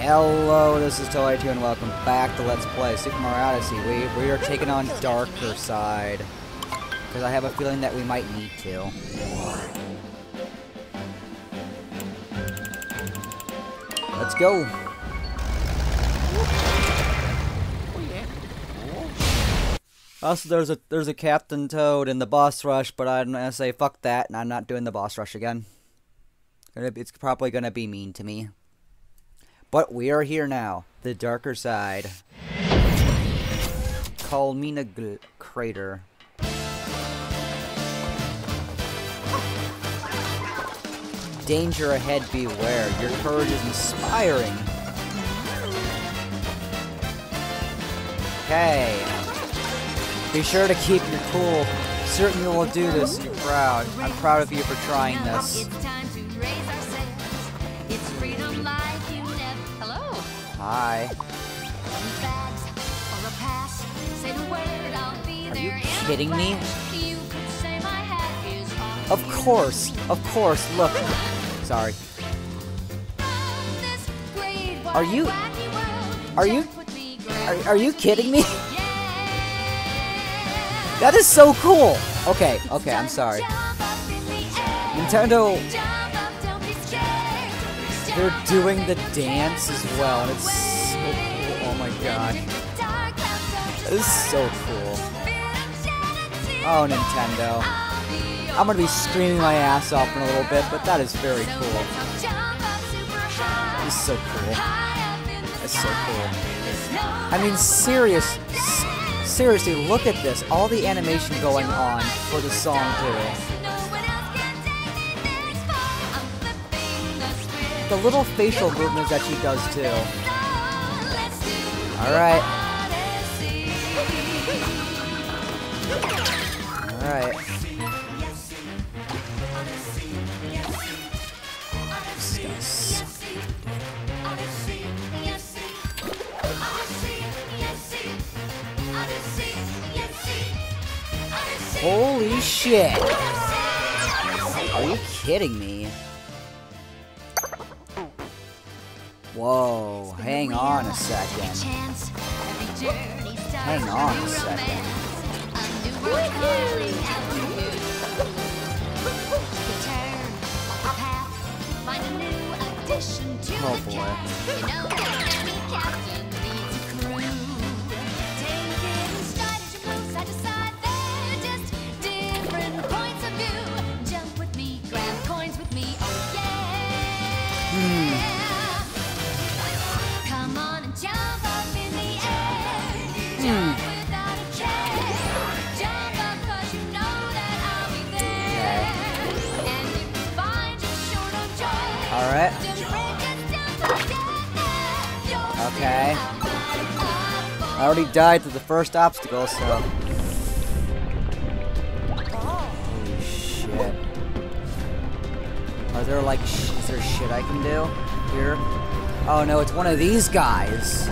Hello, this is Toy2 and welcome back to Let's Play Super Mario Odyssey. We, we are taking on Darker Side. Because I have a feeling that we might need to. Let's go! Also, there's a there's a Captain Toad in the boss rush, but I'm gonna say fuck that, and I'm not doing the boss rush again. It's probably gonna be mean to me. But we are here now, the darker side. Culmina Crater. Danger ahead, beware. Your courage is inspiring. Okay. Be sure to keep your cool. Certain you will do this. You're proud. I'm proud of you for trying this. Hi. Are you kidding me? Of course, of course, look. Sorry. Are you... Are you... Are, are you kidding me? that is so cool! Okay, okay, I'm sorry. Nintendo... They're doing the dance as well, and it's so cool. Oh my god. This is so cool. Oh, Nintendo. I'm gonna be screaming my ass off in a little bit, but that is very cool. It's so cool. It's so cool. I mean, serious, seriously, look at this. All the animation going on for the song, too. The little facial movements that she does, too. Alright. Alright. Holy shit! Are you kidding me? Whoa, hang on a second. Hang on a second. Oh boy. Already died to the first obstacle, so... Holy shit. Are there, like, is there shit I can do here? Oh no, it's one of these guys.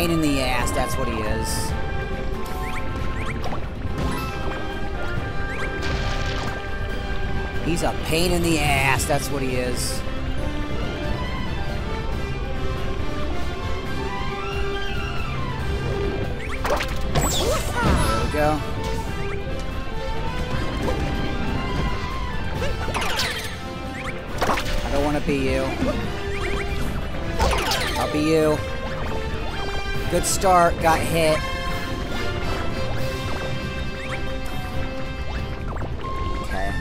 Pain in the ass, that's what he is. He's a pain in the ass, that's what he is. There we go. want to be you. I'll be you. Good start, got hit. Okay.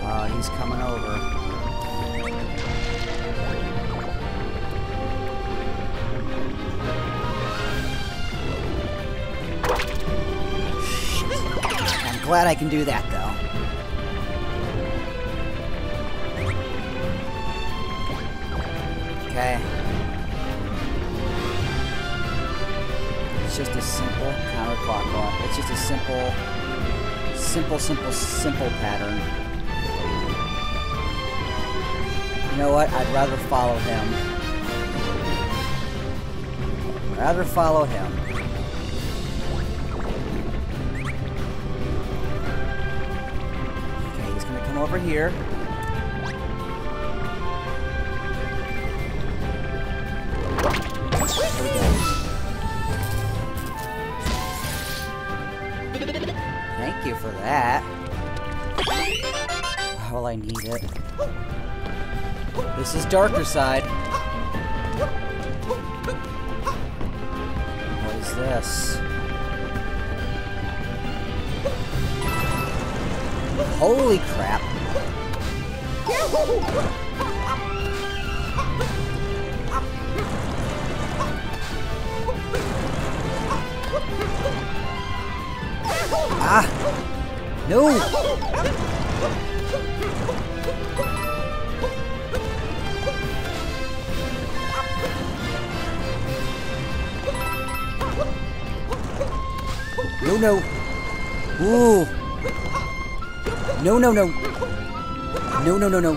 Oh, he's coming over. I'm glad I can do that, follow him. Okay, he's gonna come over here. Thank you for that. Well, I need it. This is darker side. Is this? Holy crap. Ah! No! No, no. Ooh. No, no, no. No, no, no, no.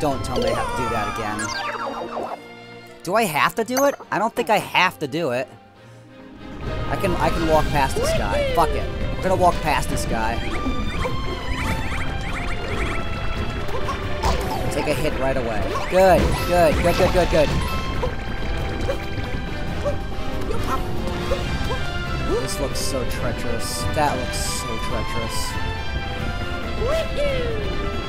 Don't tell me I have to do that again. Do I have to do it? I don't think I have to do it. I can I can walk past this guy. Fuck it. We're gonna walk past this guy. Take a hit right away. Good, good, good, good, good, good. This looks so treacherous. That looks so treacherous. Uh.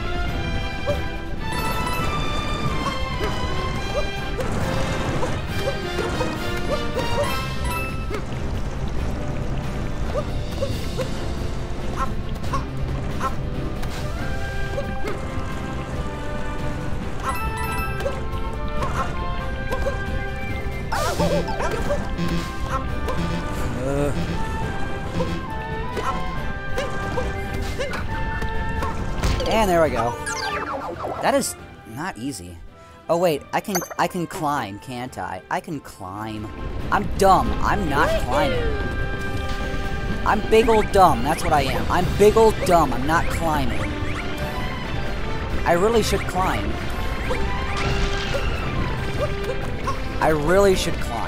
There we go. That is not easy. Oh wait, I can I can climb, can't I? I can climb. I'm dumb. I'm not climbing. I'm big old dumb. That's what I am. I'm big old dumb. I'm not climbing. I really should climb. I really should climb.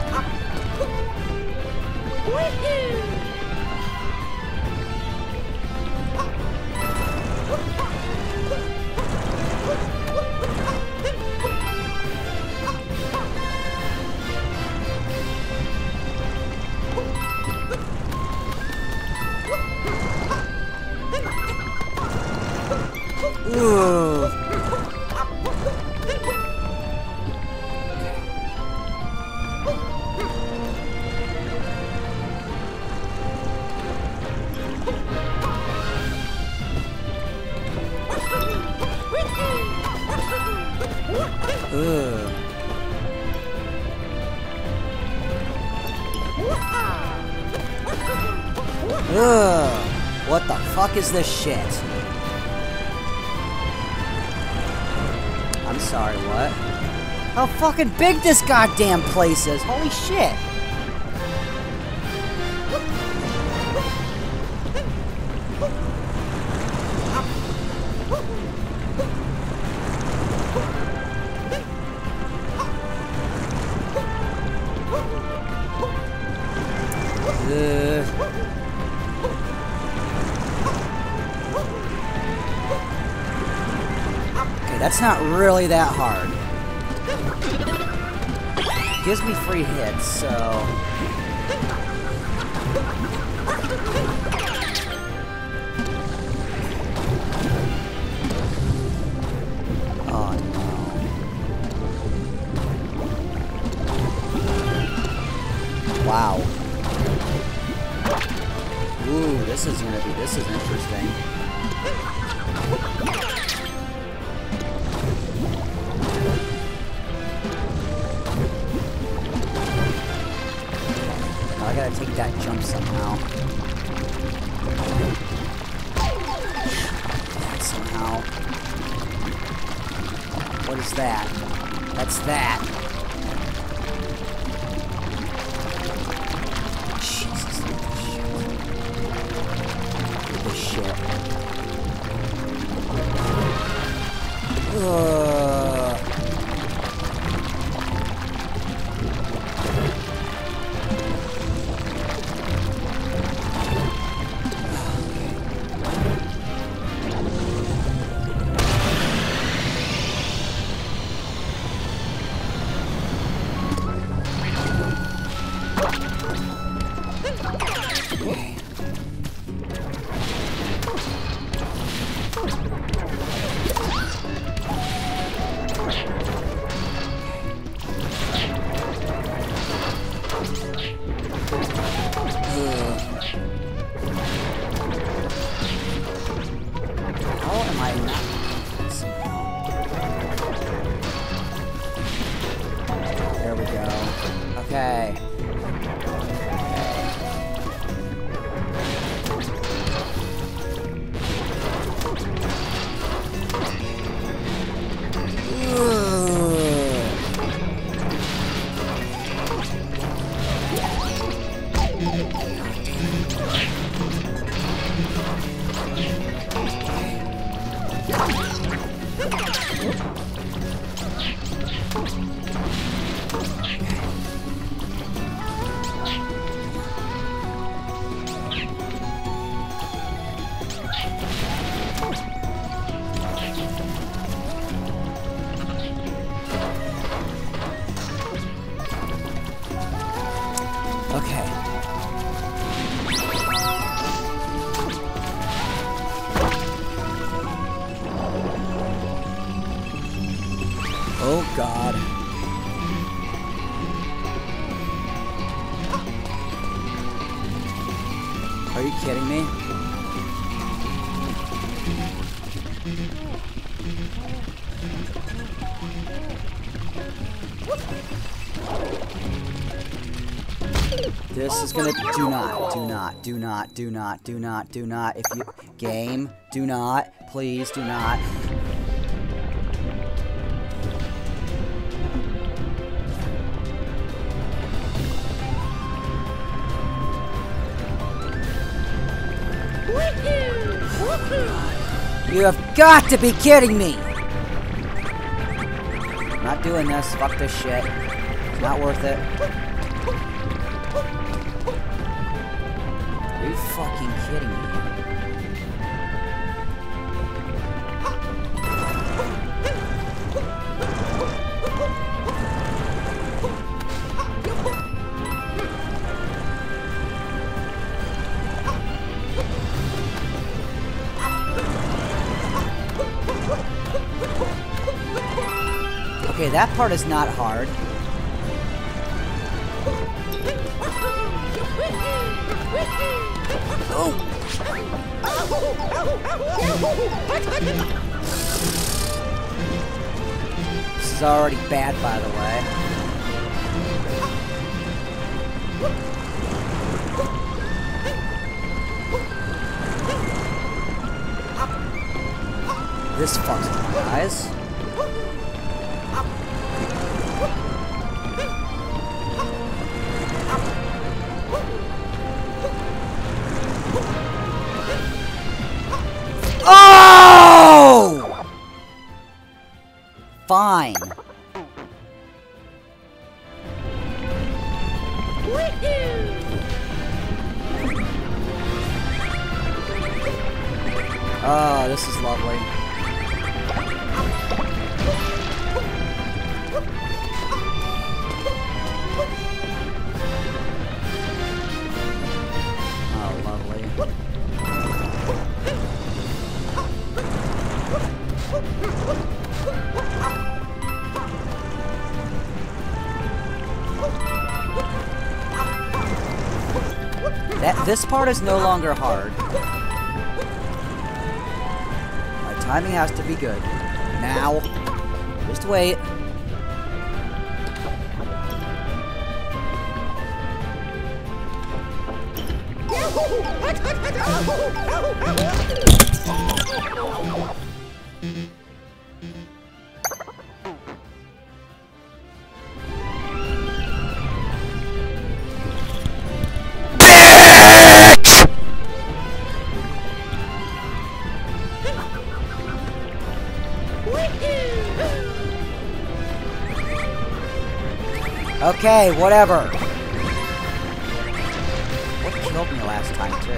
Ugh. What the fuck is this shit? I'm sorry, what? How fucking big this goddamn place is! Holy shit! Really that hard. Gives me free hits, so... that? That's that. Let's go. Do not, do not, do not, do not, do not, do not. If you game, do not, please do not. You have got to be kidding me! Not doing this. Fuck this shit. It's not worth it. Are you fucking kidding me? Okay, that part is not hard. This is already bad, by the way. This fucks my. This part is no longer hard. My timing has to be good. Now. Just wait. Okay, whatever. What killed me last time, too?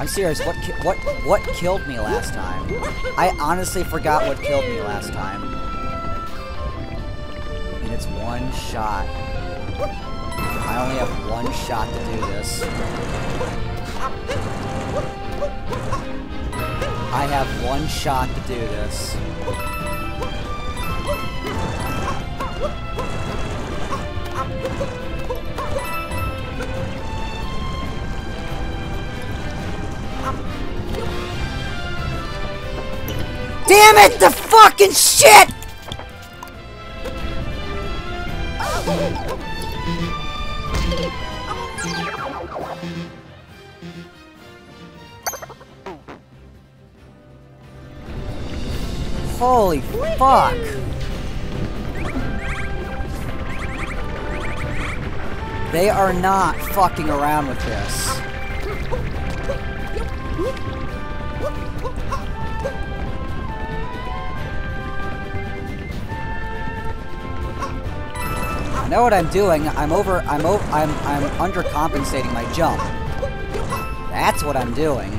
I'm serious, what what what killed me last time? I honestly forgot what killed me last time. And it's one shot. I only have one shot to do this. I have one shot to do this. Damn it, the fucking shit! Holy fuck! They are not fucking around with this. Know what I'm doing. I'm over. I'm over. I'm. I'm undercompensating my jump. That's what I'm doing.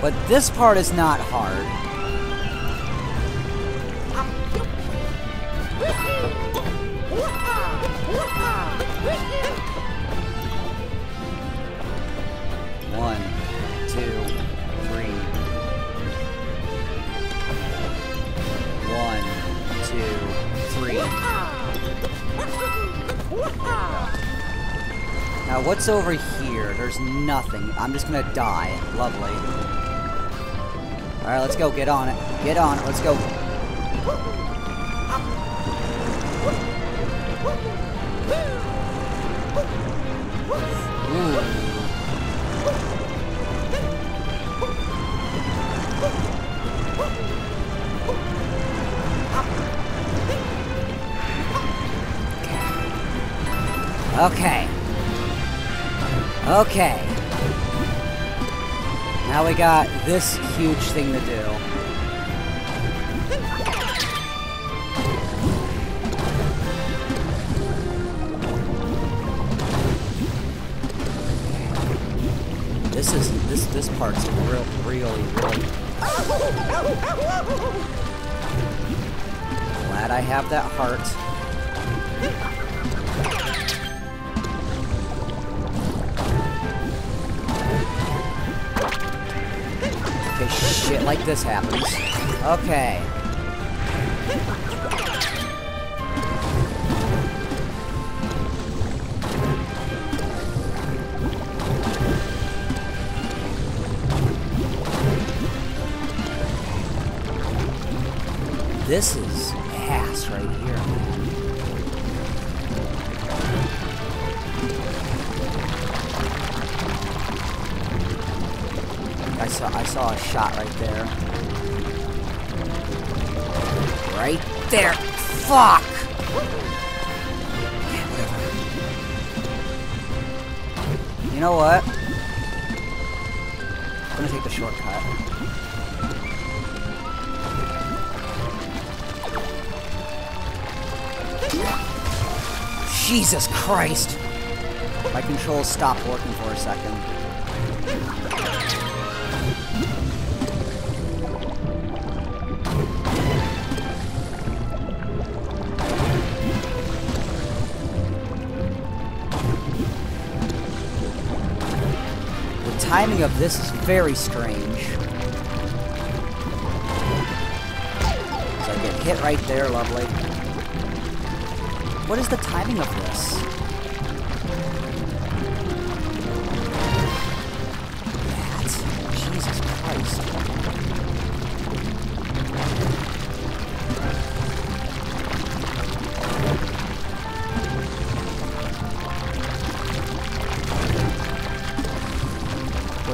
But this part is not hard. What's over here? There's nothing. I'm just gonna die. Lovely. Alright, let's go. Get on it. Get on it. Let's go. Okay. Okay. Now we got this huge thing to do. This is this this part's real really really glad I have that heart. Okay. This is ass right here. I saw I saw a shot right there. There. Fuck. Whatever. You know what? I'm gonna take the shortcut. Jesus Christ! My controls stopped working for a second. Timing of this is very strange. So I get hit right there, lovely. What is the timing of this?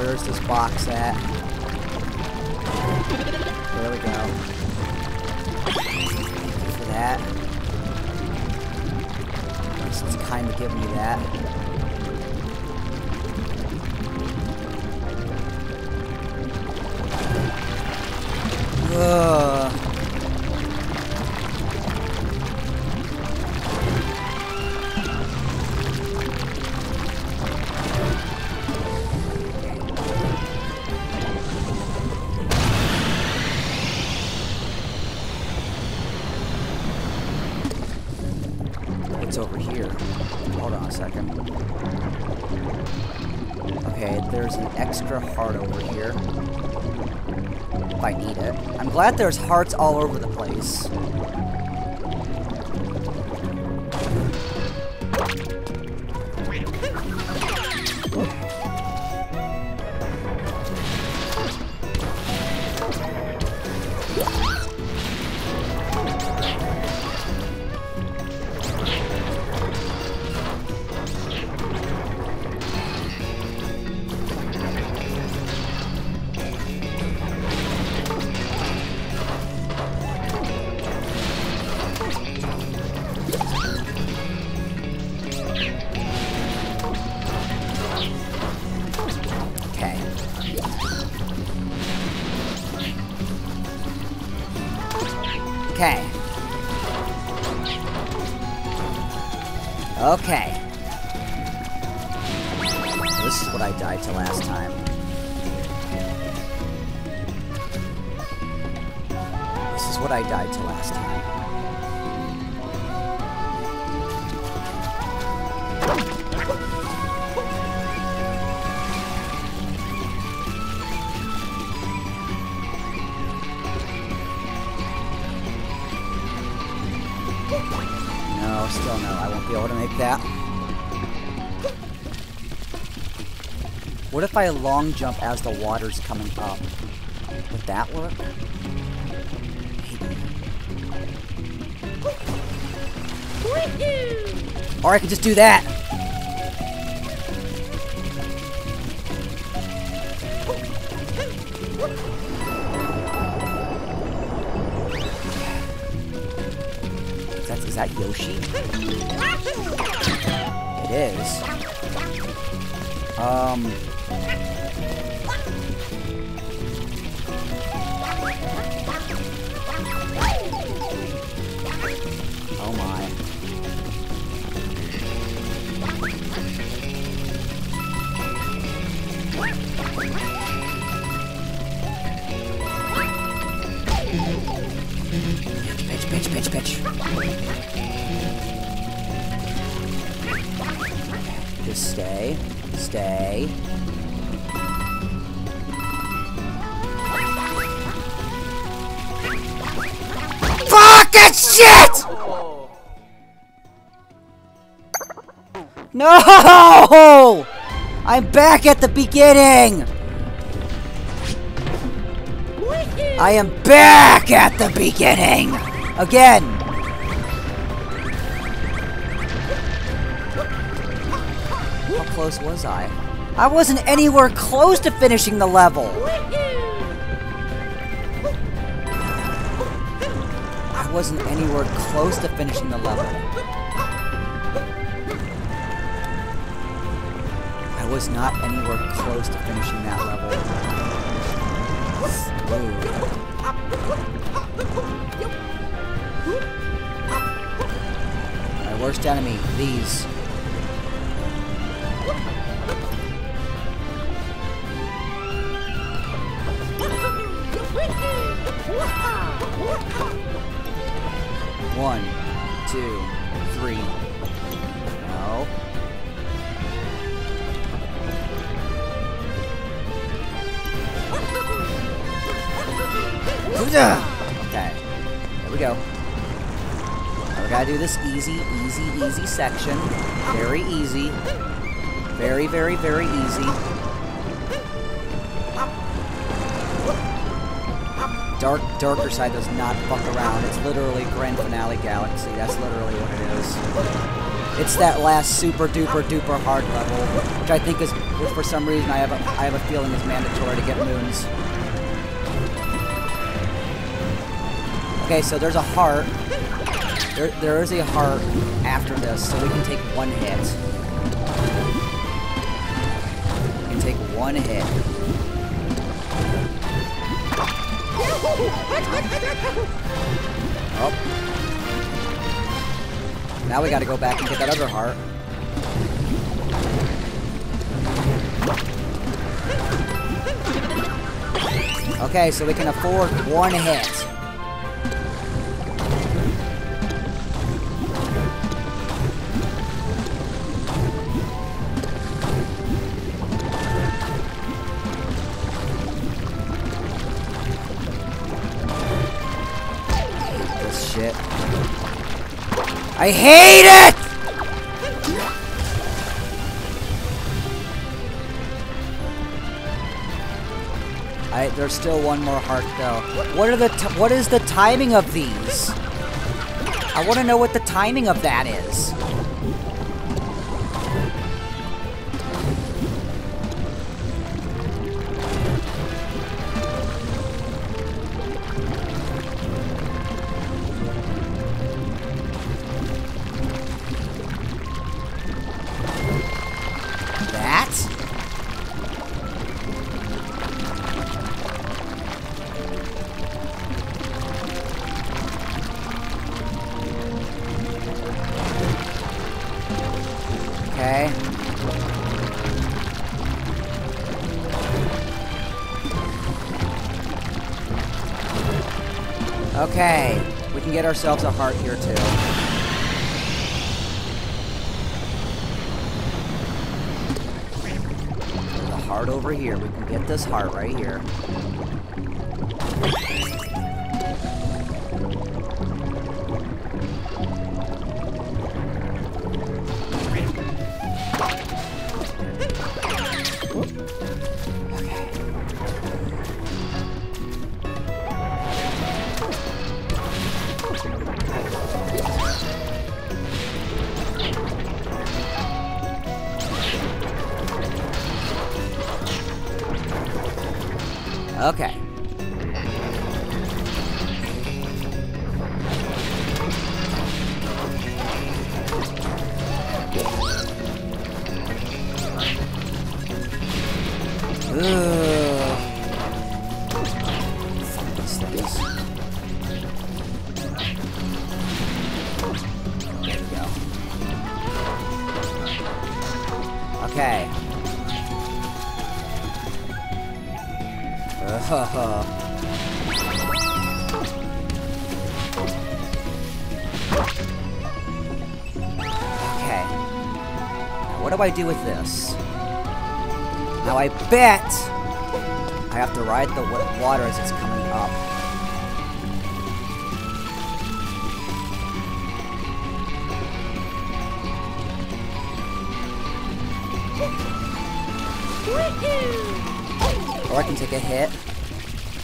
where's this box at? There we go. For that. At least kind of giving me that. Ugh. Glad there's hearts all over the place. If I long jump as the water's coming up? Would that work? Or I could just do that. that. Is that, is that Yoshi? It is. Um. Oh my. Pitch, pitch, pitch, pitch. Just stay. Stay. Fucking shit! No! I'm back at the beginning! I am back at the beginning! Again! Close was I? I wasn't anywhere close to finishing the level! I wasn't anywhere close to finishing the level. I was not anywhere close to finishing that level. My worst enemy, these. Easy, section. Very easy. Very, very, very easy. Dark, darker side does not fuck around. It's literally Grand Finale Galaxy. That's literally what it is. It's that last super duper duper hard level, which I think is, which for some reason I have a, I have a feeling is mandatory to get moons. Okay, so there's a heart. There, there is a heart after this, so we can take one hit. We can take one hit. Oh. Now we gotta go back and get that other heart. Okay, so we can afford one hit. I hate it! I, there's still one more heart though. What are the what is the timing of these? I want to know what the timing of that is. Ourselves a heart here too. A heart over here. We can get this heart right here. Do I do with this? Now I bet I have to ride the water as it's coming up. Or I can take a hit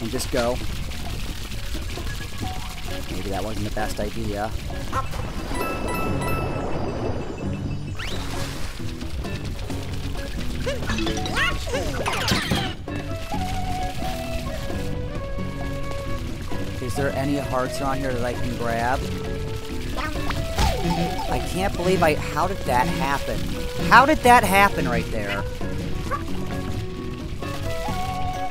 and just go. Maybe that wasn't the best idea. Is there any hearts on here that I can grab? I can't believe I... How did that happen? How did that happen right there?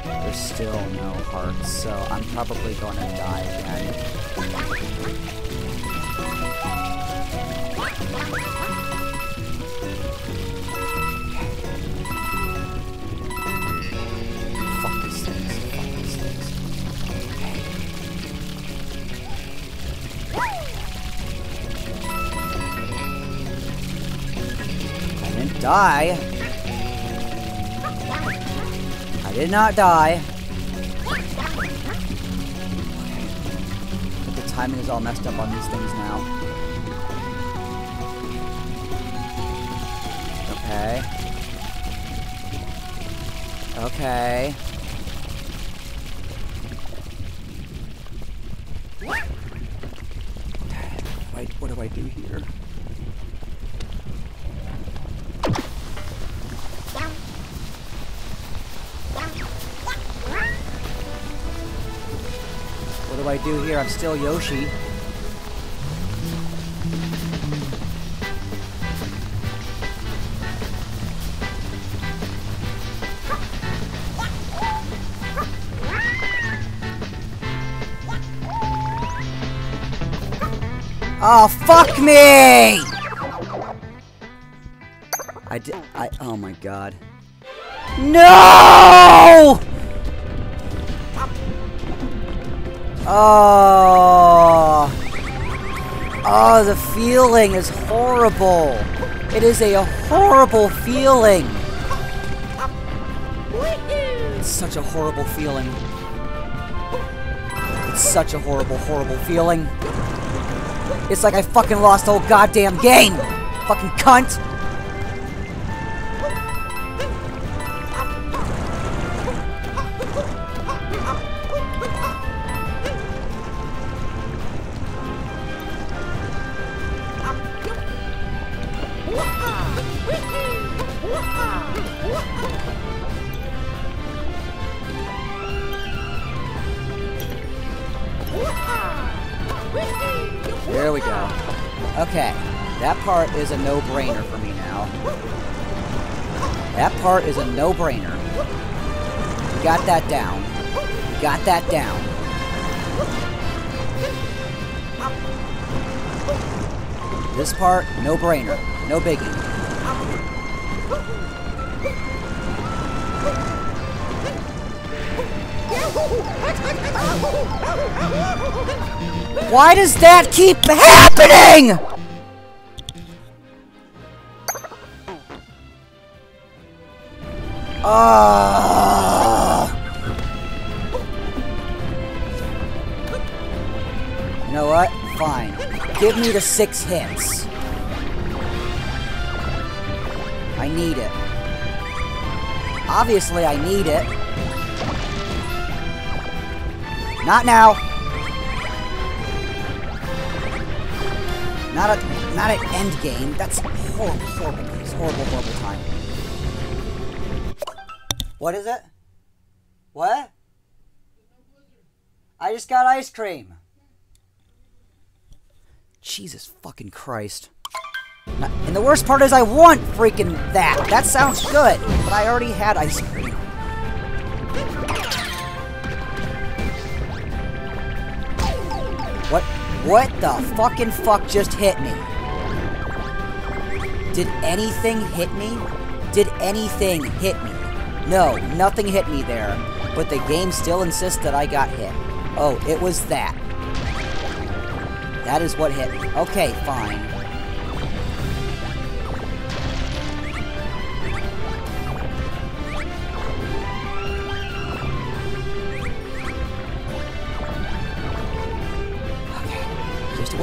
There's still no hearts, so I'm probably going to die again. Die. I did not die. But the timing is all messed up on these things now. Okay. Okay. What do I do here? do here. I'm still Yoshi. Oh, fuck me! I did- I- oh my god. No! Oh. Oh, the feeling is horrible. It is a horrible feeling. It's such a horrible feeling. It's such a horrible, horrible feeling. It's like I fucking lost the whole goddamn game. Fucking cunt. Okay, that part is a no-brainer for me now. That part is a no-brainer. Got that down. Got that down. This part, no-brainer. No biggie. Why does that keep happening? Ah. You know what? Fine. Give me the six hits. I need it. Obviously, I need it. Not now. Not a not an end game. That's horrible, horrible. Horrible, horrible time. What is it? What? I just got ice cream. Jesus fucking Christ. And the worst part is I want freaking that. That sounds good, but I already had ice cream. What? The fucking fuck just hit me? Did anything hit me? Did anything hit me? No, nothing hit me there, but the game still insists that I got hit. Oh, it was that. That is what hit me. Okay, fine.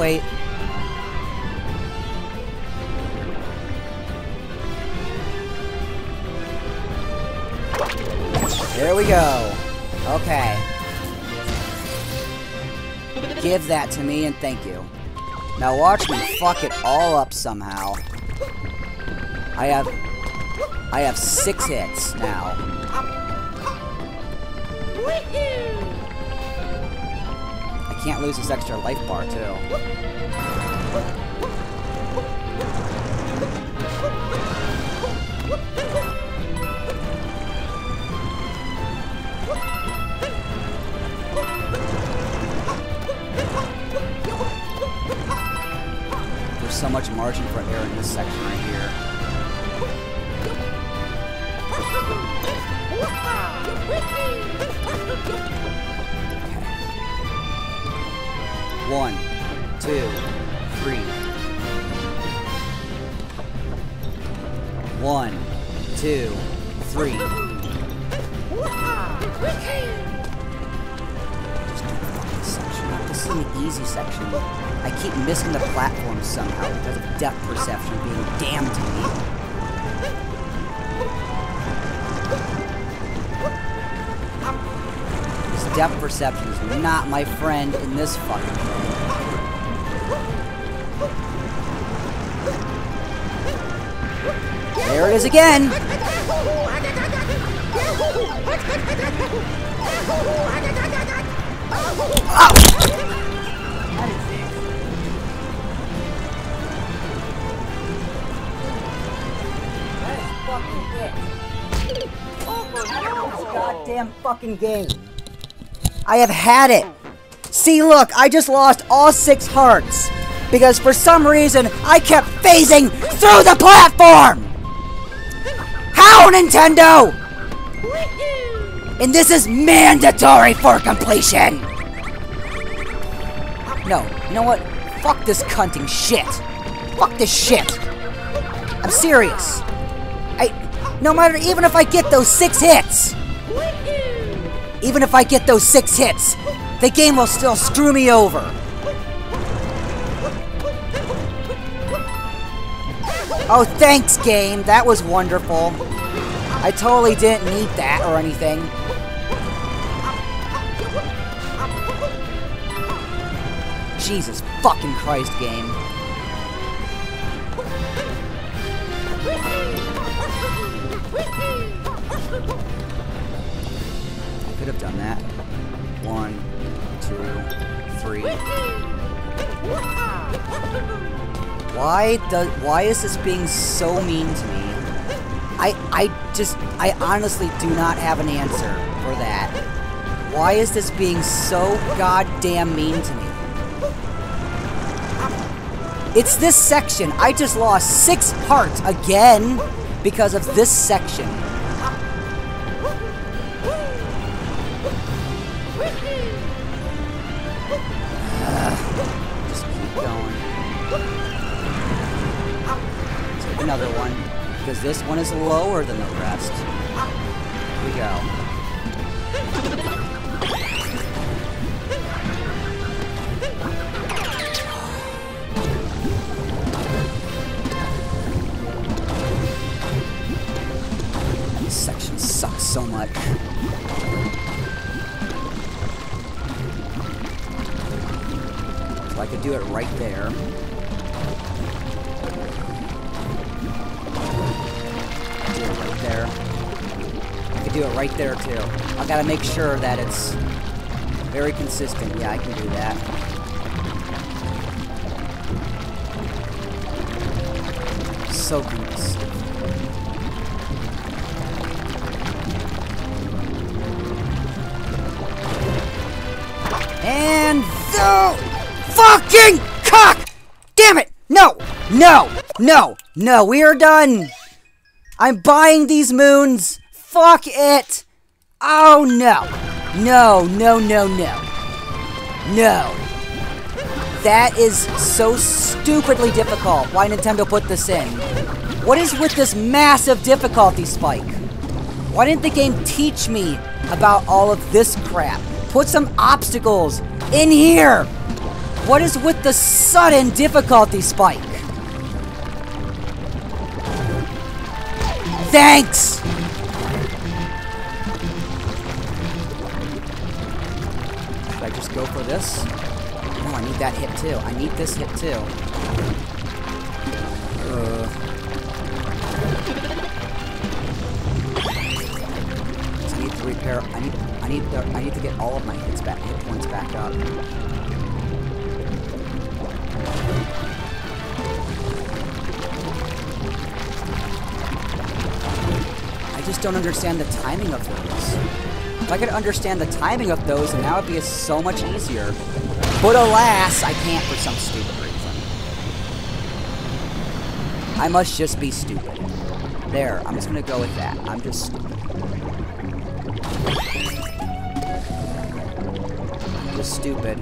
Wait. There we go. Okay. Give that to me and thank you. Now watch me fuck it all up somehow. I have... I have six hits now. Can't lose this extra life bar, too. There's so much margin for error in this section right here. One, two, three. One, two, three. This is an easy section. I keep missing the platform somehow because of depth perception being damned to me. Depth perception is not my friend in this fucking thing. There it is again! Goddamn fucking game. I have had it. See, look, I just lost all six hearts. because for some reason I kept phasing through the platform! How, Nintendo? And this is mandatory for completion! No, you know what? Fuck this cunting shit. Fuck this shit. I'm serious. I, no matter, even if I get those six hits, even if I get those six hits, the game will still screw me over. Oh, thanks, game. That was wonderful. I totally didn't need that or anything. Jesus fucking Christ, game. Could have done that. One, two, three. Why does why is this being so mean to me? I I just I honestly do not have an answer for that. Why is this being so goddamn mean to me? It's this section. I just lost six hearts again because of this section. Another one. Because this one is lower than the rest. Here we go. This section sucks so much. So I could do it right there. Do it right there too. I gotta make sure that it's very consistent. Yeah, I can do that. So consistent. And the fucking cock! Damn it! No! No! No! No! We are done! I'm buying these moons! Fuck it! Oh no! No, no, no, no. No. That is so stupidly difficult. Why Nintendo put this in? What is with this massive difficulty spike? Why didn't the game teach me about all of this crap? Put some obstacles in here! What is with the sudden difficulty spike? Thanks! Just go for this? No, I need that hit too. I need this hit too. Uh. I need to repair. I need. I need. The, I need to get all of my hits back. Hit points back up. I just don't understand the timing of those. If I could understand the timing of those, then that would be so much easier. But alas, I can't for some stupid reason. I must just be stupid. There, I'm just gonna go with that. I'm just stupid. I'm just stupid.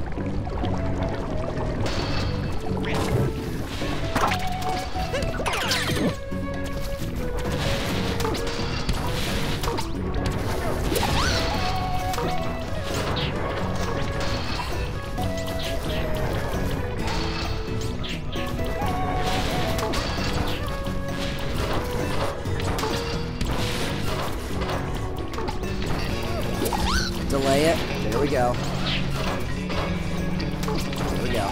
Delay it. There we go. There we go.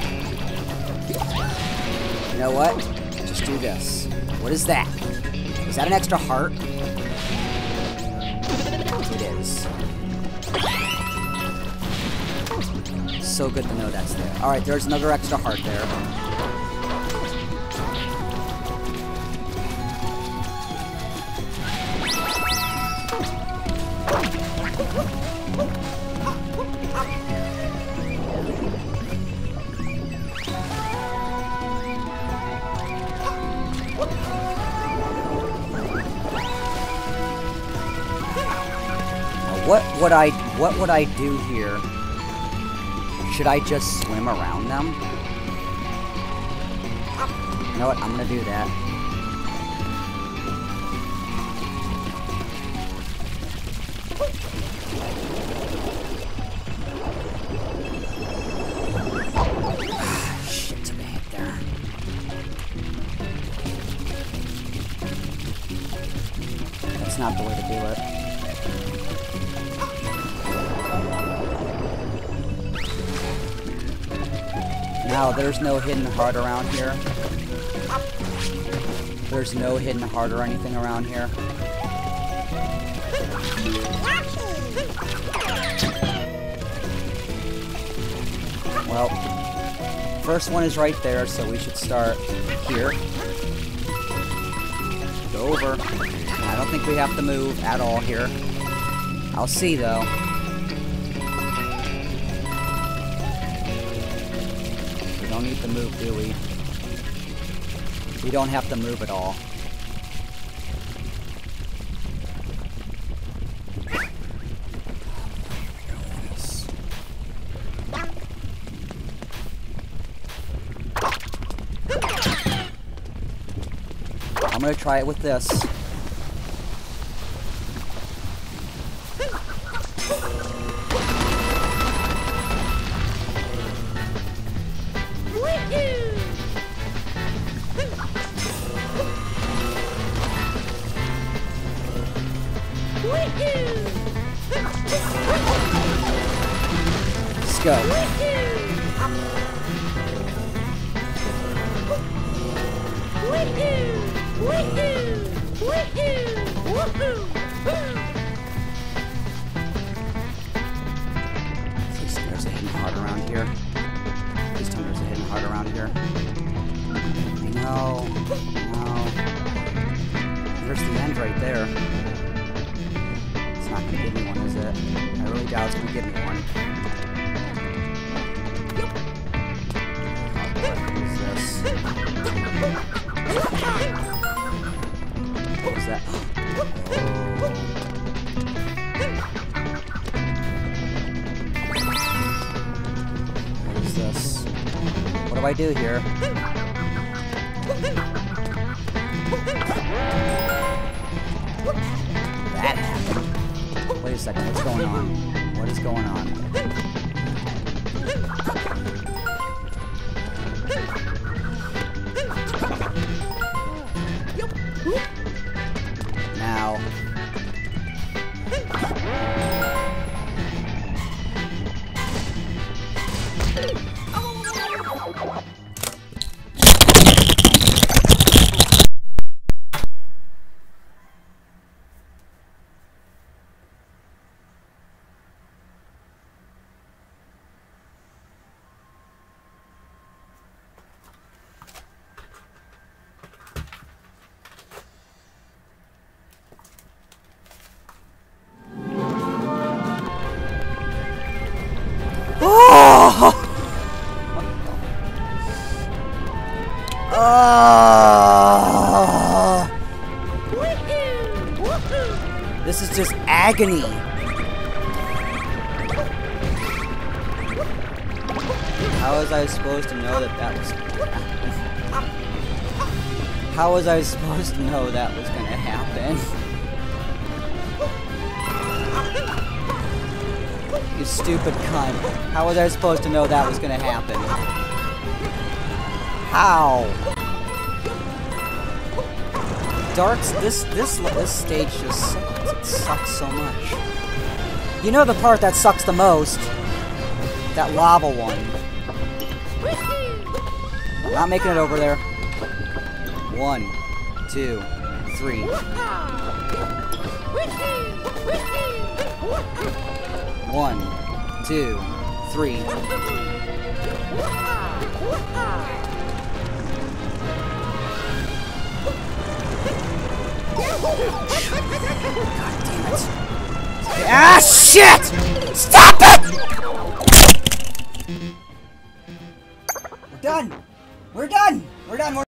You know what? Just do this. What is that? Is that an extra heart? It is. So good to know that's there. Alright, there's another extra heart there. Would I what would I do here? Should I just swim around them? You know what? I'm gonna do that. There's no hidden heart around here. There's no hidden heart or anything around here. Well, first one is right there, so we should start here. Go over. I don't think we have to move at all here. I'll see, though. Need to move, do we? We don't have to move at all. I'm gonna try it with this. Here. Please tell me there's a hidden heart around here. I know. No. There's the end right there. It's not gonna give me one, is it? I really doubt it's gonna give me one. What is this? That? Oh. I do here? That happened. Wait a second, what's going on? What is going on? Agony. How was I supposed to know that that was How was I supposed to know that was gonna happen? You stupid cunt. How was I supposed to know that was gonna happen? How? Darks, this this this stage just sucks. Sucks so much. You know the part that sucks the most? That lava one. I'm not making it over there. One, two, three. One, two, three. God damn it. Ah, shit! Stop it!